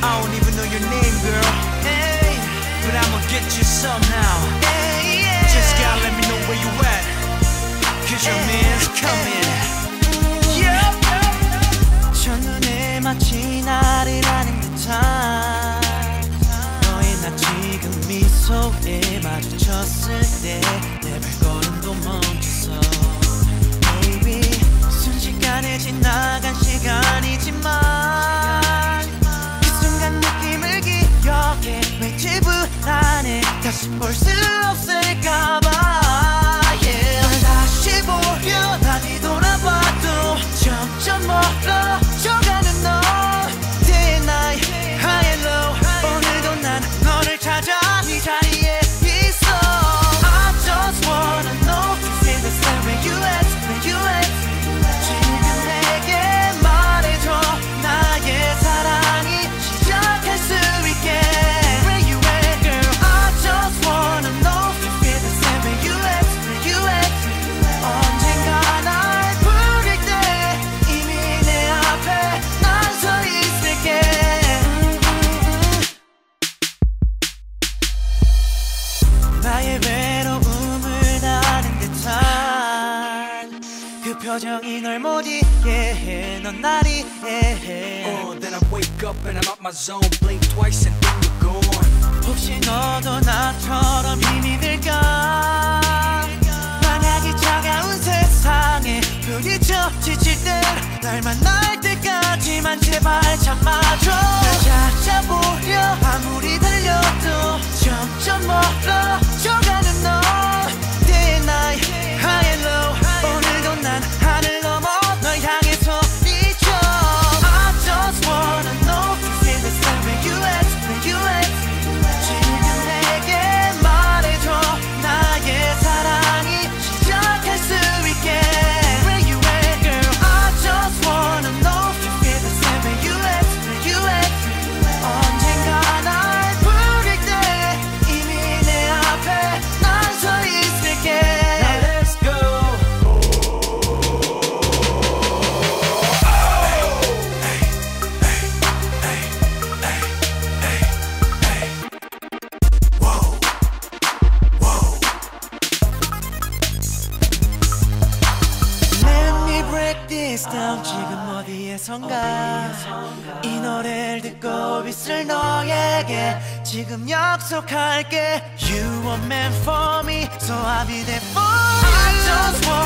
I don't even know your name, girl. Hey, but I'ma get you somehow. Hey, yeah. Just gotta let me know where you at. Cause your man's coming. Yeah. 첫눈에 마치 아는 듯한 너의 나 지금 미소에 마주쳤을 때내 발걸음도 멈췄어 Baby 순식간에 지나간 시간이지만 for 나의 외로움을 아는 듯한 그 표정이 널 못 이해해 넌 날 이해해 Oh, then I wake up and I'm out my zone. Blink twice and then you're gone. 혹시 너도 나처럼 힘이 들까 만약 이 차가운 세상에 부딪혀 지칠 때날 만날 때까지만 제발 참아줘 날 찾아보려 아무리 달려도 this 지금 어디에선가 이 노래를 듣고 있을 너에게 지금 약속할게 You are meant for me So I'll be there for you I just wanna